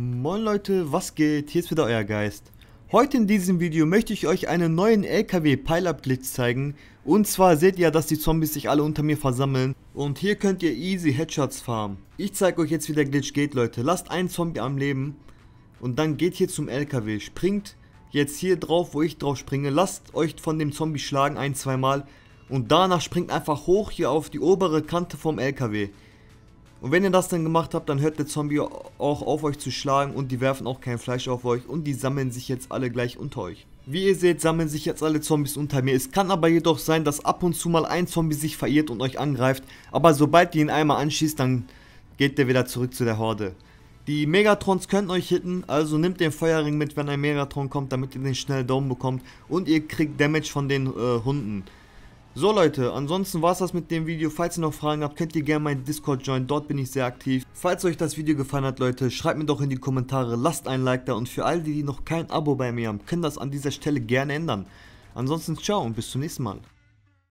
Moin Leute, was geht? Hier ist wieder euer Geist. Heute in diesem Video möchte ich euch einen neuen LKW Pile-Up Glitch zeigen. Und zwar seht ihr, dass die Zombies sich alle unter mir versammeln. Und hier könnt ihr easy Headshots farmen. Ich zeige euch jetzt wie der Glitch geht Leute. Lasst einen Zombie am Leben. Und dann geht hier zum LKW. Springt jetzt hier drauf, wo ich drauf springe. Lasst euch von dem Zombie schlagen ein, zweimal. Und danach springt einfach hoch hier auf die obere Kante vom LKW. Und wenn ihr das dann gemacht habt, dann hört der Zombie auch auf euch zu schlagen und die werfen auch kein Fleisch auf euch und die sammeln sich jetzt alle gleich unter euch. Wie ihr seht, sammeln sich jetzt alle Zombies unter mir. Es kann aber jedoch sein, dass ab und zu mal ein Zombie sich verirrt und euch angreift. Aber sobald ihr ihn einmal anschießt, dann geht der wieder zurück zu der Horde. Die Megatrons können euch hitten, also nehmt den Feuerring mit, wenn ein Megatron kommt, damit ihr den schnell Daumen bekommt. Und ihr kriegt Damage von den äh, Hunden. So Leute, ansonsten war es das mit dem Video. Falls ihr noch Fragen habt, könnt ihr gerne meinen Discord joinen. Dort bin ich sehr aktiv. Falls euch das Video gefallen hat, Leute, schreibt mir doch in die Kommentare. Lasst ein Like da. Und für all die, die noch kein Abo bei mir haben, können das an dieser Stelle gerne ändern. Ansonsten ciao und bis zum nächsten Mal.